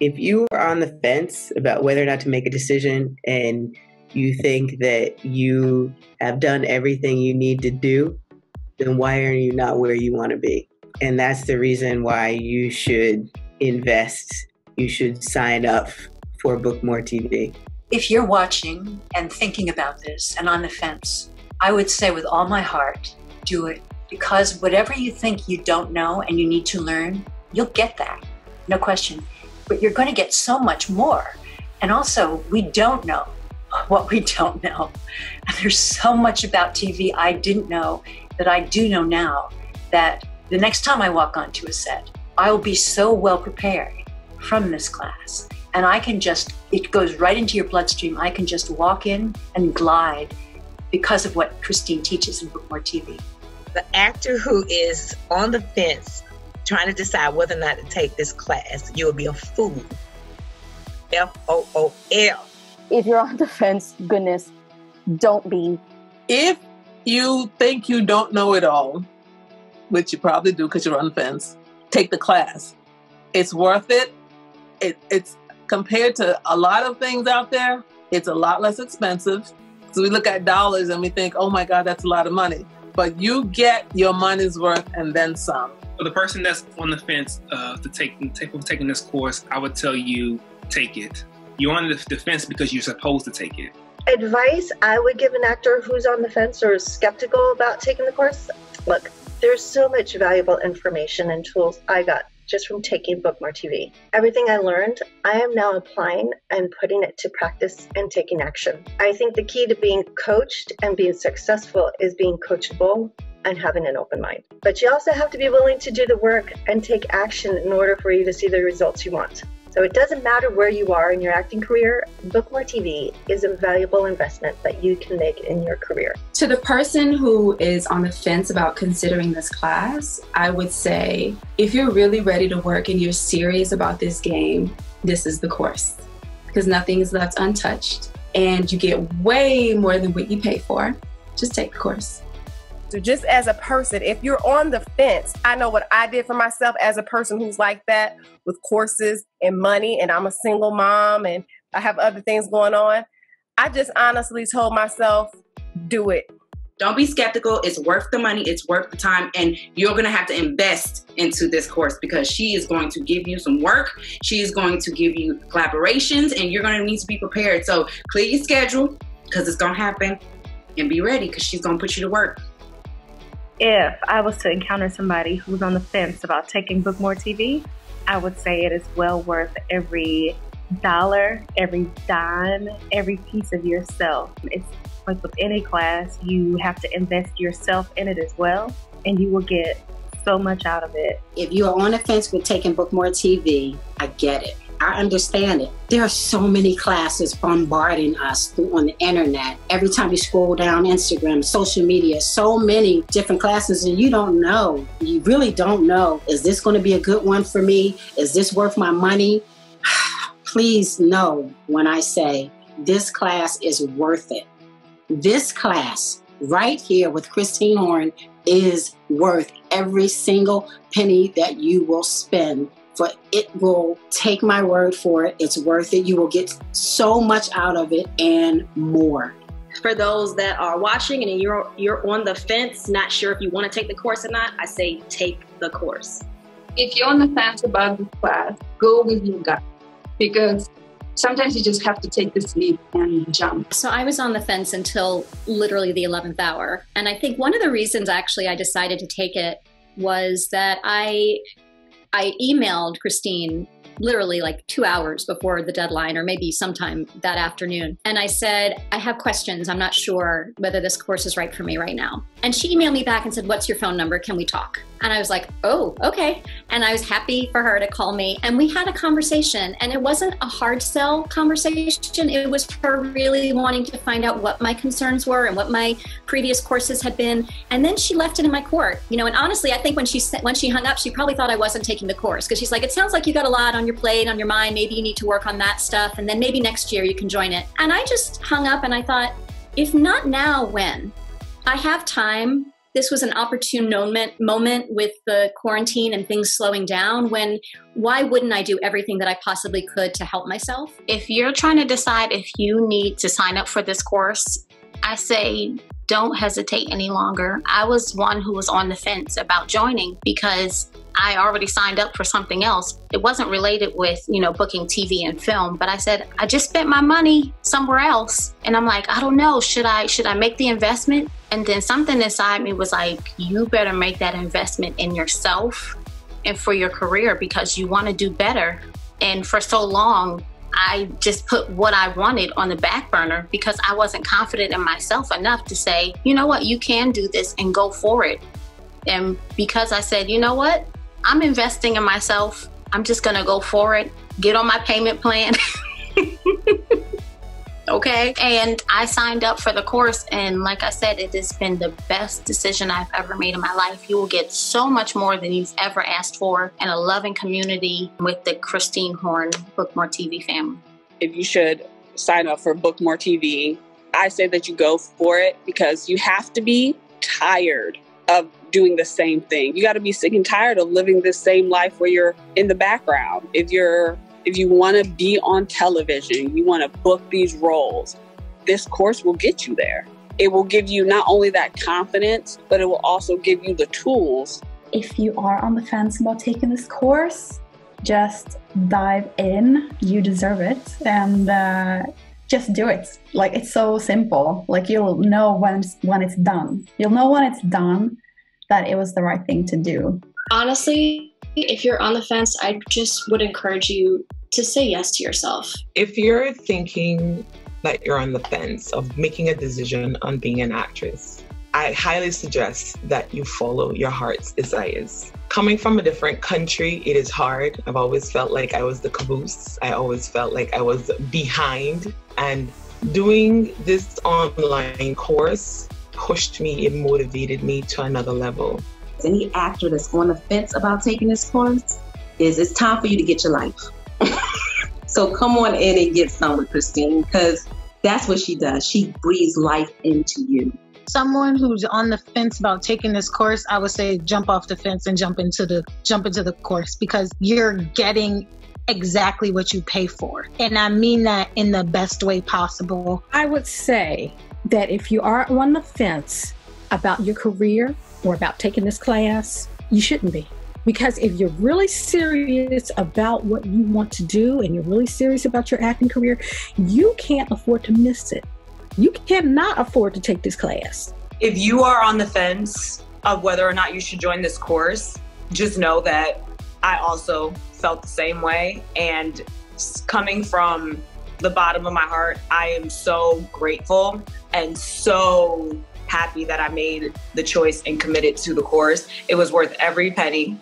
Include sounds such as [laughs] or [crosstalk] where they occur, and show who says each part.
Speaker 1: if you are on the fence about whether or not to make a decision and you think that you have done everything you need to do, then why are you not where you want to be? And that's the reason why you should invest. You should sign up for Bookmore TV.
Speaker 2: If you're watching and thinking about this and on the fence, I would say with all my heart, do it. Because whatever you think you don't know and you need to learn, you'll get that. No question. But you're going to get so much more. And also, we don't know [laughs] what we don't know. And there's so much about TV I didn't know that I do know now that the next time I walk onto a set, I will be so well prepared from this class. And I can just, it goes right into your bloodstream. I can just walk in and glide because of what Christine teaches in Bookmore TV.
Speaker 3: The actor who is on the fence trying to decide whether or not to take this class, you will be a fool. F O O L.
Speaker 4: If you're on the fence, goodness, don't be.
Speaker 5: If you think you don't know it all, which you probably do because you're on the fence, take the class. It's worth it. it. It's compared to a lot of things out there, it's a lot less expensive. So we look at dollars and we think, oh my God, that's a lot of money. But you get your money's worth and then some.
Speaker 6: For the person that's on the fence uh, to take, take taking this course, I would tell you take it. You're on the fence because you're supposed to take it.
Speaker 7: Advice I would give an actor who's on the fence or is skeptical about taking the course look, there's so much valuable information and tools I got just from taking Bookmore TV. Everything I learned, I am now applying and putting it to practice and taking action. I think the key to being coached and being successful is being coachable and having an open mind. But you also have to be willing to do the work and take action in order for you to see the results you want. So it doesn't matter where you are in your acting career, Bookmore TV is a valuable investment that you can make in your career.
Speaker 8: To the person who is on the fence about considering this class, I would say if you're really ready to work and you're serious about this game, this is the course because nothing is left untouched and you get way more than what you pay for. Just take the course.
Speaker 9: So just as a person, if you're on the fence, I know what I did for myself as a person who's like that with courses and money, and I'm a single mom and I have other things going on. I just honestly told myself, do it.
Speaker 10: Don't be skeptical. It's worth the money, it's worth the time, and you're gonna have to invest into this course because she is going to give you some work. She is going to give you collaborations, and you're gonna need to be prepared. So clear your schedule because it's gonna happen and be ready because she's gonna put you to work
Speaker 11: if I was to encounter somebody who's on the fence about taking Bookmore TV, I would say it is well worth every dollar, every dime, every piece of yourself. It's like with any class, you have to invest yourself in it as well, and you will get so much out of it.
Speaker 12: If you are on the fence with taking Bookmore TV, I get it. I understand it. There are so many classes bombarding us on the internet. Every time you scroll down Instagram, social media, so many different classes, and you don't know. You really don't know. Is this going to be a good one for me? Is this worth my money? [sighs] Please know when I say this class is worth it. This class right here with Christine Horn is worth every single penny that you will spend but it will take my word for it. It's worth it. You will get so much out of it and more.
Speaker 13: For those that are watching and you're you're on the fence, not sure if you want to take the course or not, I say take the course.
Speaker 14: If you're on the fence about this class, go with your gut because sometimes you just have to take this leap and jump.
Speaker 15: So I was on the fence until literally the 11th hour. And I think one of the reasons actually I decided to take it was that I I emailed Christine literally like two hours before the deadline, or maybe sometime that afternoon. And I said, I have questions. I'm not sure whether this course is right for me right now. And she emailed me back and said, What's your phone number? Can we talk? And I was like, oh, okay. And I was happy for her to call me. And we had a conversation. And it wasn't a hard sell conversation. It was her really wanting to find out what my concerns were and what my previous courses had been. And then she left it in my court. You know, and honestly, I think when she when she hung up, she probably thought I wasn't taking the course because she's like, it sounds like you got a lot on your plate, on your mind. Maybe you need to work on that stuff. And then maybe next year you can join it. And I just hung up and I thought, if not now, when? I have time this was an opportune moment with the quarantine and things slowing down when why wouldn't I do everything that I possibly could to help myself?
Speaker 16: If you're trying to decide if you need to sign up for this course, I say don't hesitate any longer. I was one who was on the fence about joining because I already signed up for something else. It wasn't related with, you know, booking TV and film, but I said, I just spent my money somewhere else. And I'm like, I don't know, should I should I make the investment? And then something inside me was like, you better make that investment in yourself and for your career because you want to do better. And for so long, I just put what I wanted on the back burner because I wasn't confident in myself enough to say, you know what, you can do this and go for it. And because I said, you know what, I'm investing in myself, I'm just gonna go for it, get on my payment plan. [laughs] okay? And I signed up for the course, and like I said, it has been the best decision I've ever made in my life. You will get so much more than you've ever asked for and a loving community with the Christine Horn Bookmore TV family.
Speaker 17: If you should sign up for Bookmore TV, I say that you go for it because you have to be tired of doing the same thing. You got to be sick and tired of living this same life where you're in the background. If you're if you want to be on television, you want to book these roles, this course will get you there. It will give you not only that confidence, but it will also give you the tools.
Speaker 18: If you are on the fence about taking this course, just dive in. You deserve it. And uh, just do it. Like it's so simple. Like you'll know when it's, when it's done. You'll know when it's done that it was the right thing to do.
Speaker 13: Honestly, if you're on the fence, I just would encourage you to say yes to yourself.
Speaker 3: If you're thinking that you're on the fence of making a decision on being an actress, I highly suggest that you follow your heart's desires. Coming from a different country, it is hard. I've always felt like I was the caboose. I always felt like I was behind. And doing this online course pushed me, it motivated me to another level.
Speaker 19: Any actor that's on the fence about taking this course is it's time for you to get your life. So come on in and get some with Christine because that's what she does. She breathes life into you.
Speaker 20: Someone who's on the fence about taking this course, I would say jump off the fence and jump into the jump into the course because you're getting exactly what you pay for. And I mean that in the best way possible.
Speaker 21: I would say that if you are on the fence about your career or about taking this class, you shouldn't be. Because if you're really serious about what you want to do and you're really serious about your acting career, you can't afford to miss it. You cannot afford to take this class.
Speaker 22: If you are on the fence of whether or not you should join this course, just know that I also felt the same way. And coming from the bottom of my heart, I am so grateful and so happy that I made the choice and committed to the course. It was worth every penny